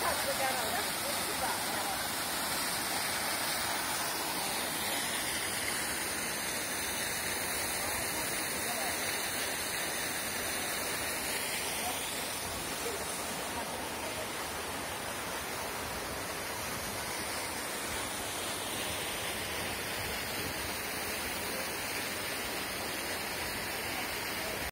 なるほど。